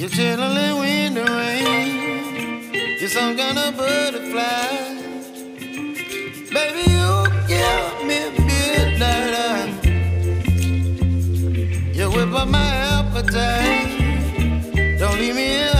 You're chilling when the rain. You're some kind of butterfly. Baby, you give me midnight. Eye. You whip up my appetite. Don't leave me